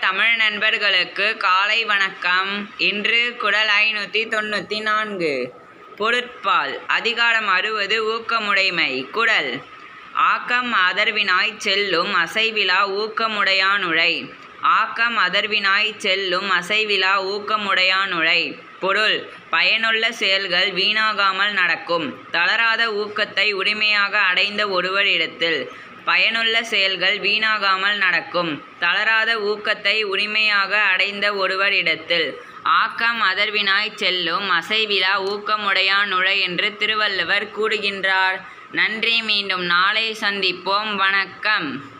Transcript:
தமிழ் நண்பர்களுக்கு காலை வணக்கம். இன்று குடல் ஐநூற்றி தொண்ணூற்றி நான்கு. பொருட்பால். அதிகாரம் அறுபது ஊக்கமுடைமை. குடல். ஆக்கம் அதர்வினாய் செல்லும் அசைவிலா ஊக்கமுடையானுழை. ஆக்கம் அதர்வினாய் செல்லும் அசைவிலா ஊக்கமுடையானுழை. பொருள். பயனுள்ள செயல்கள் வீணாகாமல் நடக்கும். தளராத ஊக்கத்தை உரிமையாக அடைந்த ஒருவரிடத்தில் பயனுள்ள செயல்கள் வீணாகாமல் நடக்கும். தளராத ஊக்கத்தை உரிமையாக அடைந்த ஒருவரிடத்தில் ஆக்கம் அதர்வினாய் செல்லும் அசைவிலா ஊக்கமுடையானுழை என்று திருவள்ளுவர் கூறுகின்றார். நன்றி மீண்டும் நாளை சந்திப்போம். வணக்கம்.